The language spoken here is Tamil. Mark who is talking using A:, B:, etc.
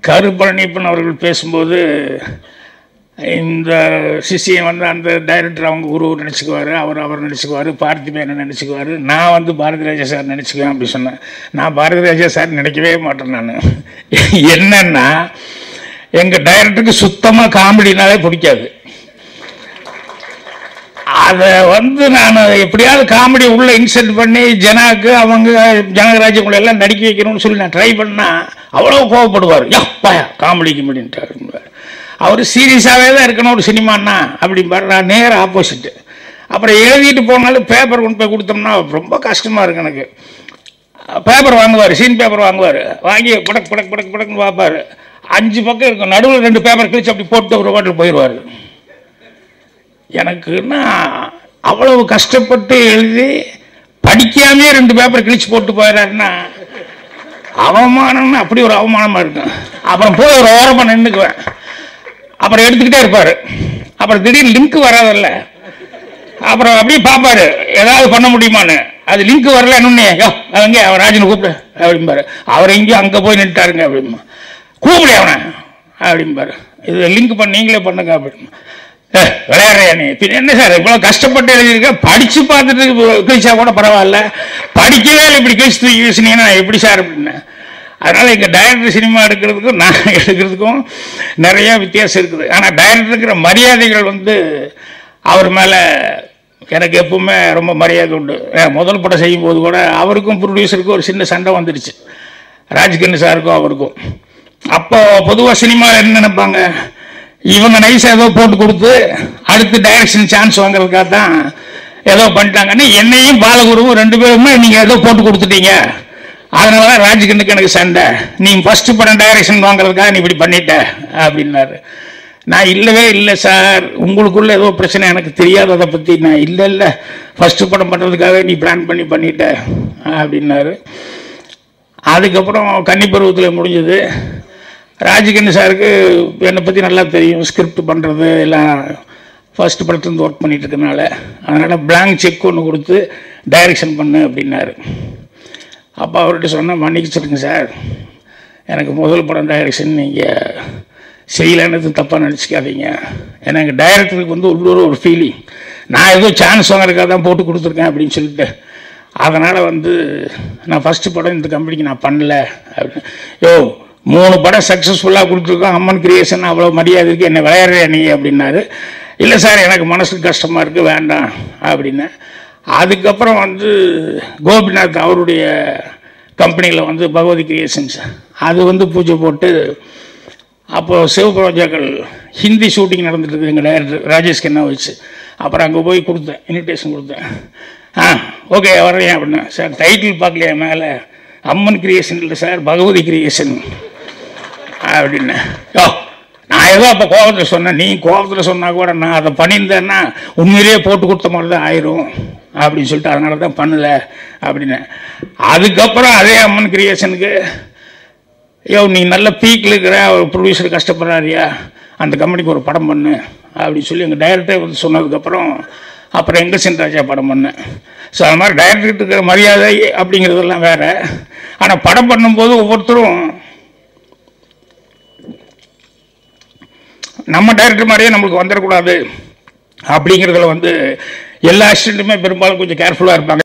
A: கருப்பழனிப்பன் அவர்கள் பேசும்போது இந்த சிஷியன் வந்து அந்த டைரக்டர் அவங்க குரு நினச்சிக்குவார் அவர் அவர் நினச்சிக்குவார் பார்த்திபேனை நினச்சிக்குவார். நான் வந்து பாரதி ராஜா சார் நினச்சிக்குவேன் அப்படி சொன்னேன். நான் பாரதி ராஜா சார் நினைக்கவே மாட்டேன் நான். என்னன்னா எங்கள் டைரக்டருக்கு சுத்தமாக காமெடினாலே பிடிக்காது. அதை வந்து நான் எப்படியாவது காமெடி உள்ள இன்செர்ட் பண்ணி ஜனாக்கு அவங்க ஜனகராஜ் எல்லாம் நடிக்க வைக்கணும்னு சொல்லி நான் ட்ரை பண்ணால் அவ்வளோ கோவப்படுவார். யா காமெடி கிமெடின்ட்டு அவர் சீரியஸாகவே தான் இருக்கணும் ஒரு சினிமான்னா அப்படிம்பார். நான் நேராக ஆப்போசிட்டு அப்புறம் எழுதிட்டு போனாலும் பேப்பர் கொண்டு போய் கொடுத்தோம்னா ரொம்ப கஷ்டமாக இருக்கு எனக்கு. பேப்பர் வாங்குவார் சீன் பேப்பர் வாங்குவார். வாங்கி படக் படக் படக் படக்குன்னு பார்ப்பார். அஞ்சு பக்கம் இருக்கும். நடுவில் ரெண்டு பேப்பர் கிழிச்சு அப்படி போட்டு ஒரு வாட்டில் போயிடுவார் எனக்குன்னா அவ்வளவு கஷ்டப்பட்டு எழுதி படிக்காமே ரெண்டு பேப்பர் கிழிச்சு போட்டு போயிடாருன்னா அவமானம்னு அப்படி ஒரு அவமானமாக இருக்கும். அப்புறம் போய் ஒரு ஓரமாக நின்றுக்குவேன் அப்புறம் எடுத்துக்கிட்டே இருப்பார். அப்புறம் திடீர்னு லிங்க் வராதில்ல. அப்புறம் அப்படியே பார்ப்பாரு ஏதாவது பண்ண முடியுமான்னு. அது லிங்க் வரல இன்னொன்னே அவங்க அவன் ராஜனை கூப்பிடு அப்படிம்பாரு. அவர் எங்கேயும் அங்கே போய் நின்ட்டாருங்க அப்படிம்பா. கூப்பிடு அவனை அப்படிம்பாரு. இது லிங்க் பண்ண நீங்களே பண்ணுங்க அப்படின்னு விளையாடுறியா நீ? பின்ன என்ன சார் இவ்வளோ கஷ்டப்பட்டு எழுதியிருக்க? படித்து பார்த்துட்டு கிழிச்சா கூட பரவாயில்ல. படிக்கவே இல்லை இப்படி கிழிச்சு தூக்கி வீசினீங்கன்னா நான் எப்படி சார் அப்படின்னு. அதனால் இங்கே டைரக்டர் சினிமா எடுக்கிறதுக்கும் நான் எடுக்கிறதுக்கும் நிறைய வித்தியாசம் இருக்குது. ஆனால் டைரக்டருக்கிற மரியாதைகள் வந்து அவர் மேலே எனக்கு எப்பவுமே ரொம்ப மரியாதை உண்டு. முதல் படம் செய்யும் போது கூட அவருக்கும் ப்ரொடியூசருக்கும் ஒரு சின்ன சண்டை வந்துடுச்சு ராஜ்கண்ணு சாருக்கும் அவருக்கும். அப்போ பொதுவாக சினிமாவில் என்ன நினைப்பாங்க? இவங்க நைஸ் ஏதோ போட்டு கொடுத்து அடுத்து டைரக்ஷன் சான்ஸ் வாங்குறதுக்காக தான் ஏதோ பண்ணிட்டாங்கன்னு என்னையும் பாலகுருவும் ரெண்டு பேருமே நீங்கள் ஏதோ போட்டு கொடுத்துட்டீங்க. அதனால தான் ராஜ்கண்ணுக்கு எனக்கு சண்டை. நீ ஃபர்ஸ்ட் படம் டைரக்ஷன் வாங்குறதுக்காக நீ இப்படி பண்ணிட்ட அப்படின்னாரு. நான் இல்லவே இல்லை சார். உங்களுக்குள்ள ஏதோ பிரச்சனை எனக்கு தெரியாததை பற்றி நான் இல்லை இல்லை. ஃபர்ஸ்ட் படம் பண்ணுறதுக்காக நீ பிளான் பண்ணி பண்ணிட்ட அப்படின்னாரு. அதுக்கப்புறம் கன்னிப்பருவத்தில் முடிஞ்சது. ராஜகண்ணு சாருக்கு என்னை பற்றி நல்லா தெரியும் ஸ்கிரிப்ட் பண்ணுறது எல்லாம் ஃபர்ஸ்ட் படத்துலேருந்து ஒர்க் பண்ணிகிட்ருக்கனால இருக்கனால அதனால் பிளாங்க் செக் ஒன்று கொடுத்து டைரக்ஷன் பண்ணு அப்படின்னாரு. அப்போ அவர்கிட்ட சொன்னேன் மன்னிச்சிருங்க சார். எனக்கு முதல் படம் டைரக்ஷன் நீங்கள் செய்யலைன்னு தப்பாக நினச்சிக்காதீங்க. ஏன்னா எங்கள் டைரக்டருக்கு வந்து உள்ளூர ஒரு ஃபீலிங் நான் ஏதோ சான்ஸ் வாங்குறதுக்காக தான் போட்டு கொடுத்துருக்கேன் அப்படின்னு சொல்லிட்டு. அதனால் வந்து நான் ஃபஸ்ட்டு படம் இந்த கம்பெனிக்கு நான் பண்ணல அப்படின்னு. யோ மூணு படம் சக்ஸஸ்ஃபுல்லாக கொடுத்துருக்கோம். அம்மன் கிரியேஷன் அவ்வளோ மரியாதை இருக்குது என்ன விளையாடுற நீ அப்படின்னாரு. இல்லை சார் எனக்கு மனசுக்கு கஷ்டமாக இருக்குது வேண்டாம் அப்படின்னு. அதுக்கப்புறம் வந்து கோபிநாத் அவருடைய கம்பெனியில் வந்து பகவதி கிரியேஷன்ஸ் அது வந்து பூஜை போட்டு அப்போது சிவபிரோஜாக்கள் ஹிந்தி ஷூட்டிங் நடந்துட்டு எங்கள் டேரக்டர் ராஜேஷ் கண்ணா வச்சு அப்புறம் அங்கே போய் கொடுத்தேன் இன்விடேஷன் கொடுத்தேன். ஆ ஓகே வரேன் அப்படின்னா. சார் டைட்டில் பார்க்கலையா மேலே? அம்மன் கிரியேஷன் இல்லை சார் பகவதி கிரியேஷன் அப்படின்னு. யோ நான் ஏதோ அப்போ கோபத்தில் சொன்னேன். நீ கோபத்தில் சொன்னால் கூட நான் அதை பண்ணியிருந்தேன்னா உண்மையிலேயே போட்டு கொடுத்த மாதிரி தான் ஆயிரும். அப்படின்னு சொல்லிட்டு அதனால தான் பண்ணல அப்படின்னு. அதுக்கப்புறம் அதே அம்மன் கிரியேஷனுக்கு ஐயோ நீ நல்ல பீக்கில் இருக்கிற ஒரு ப்ரொடியூசர் கஷ்டப்படுறாரியா? அந்த கம்பெனிக்கு ஒரு படம் பண்ணு அப்படின்னு சொல்லி எங்கள் டைரக்டர் வந்து சொன்னதுக்கப்புறம் அப்புறம் எங்கள் சென்ராஜா படம் பண்ணேன் ஸோ அது மாதிரி டைரக்டருக்கு இருக்கிற மரியாதை அப்படிங்கிறதெல்லாம் வேறு. ஆனால் படம் பண்ணும்போது ஒவ்வொருத்தரும் நம்ம டைரக்டர் மாதிரியே நம்மளுக்கு வந்துடக்கூடாது. அப்படிங்கிறதுல வந்து எல்லா அசிஸ்டண்ட்டுமே பெரும்பாலும் கொஞ்சம் கேர்ஃபுல்லாக இருப்பாங்க.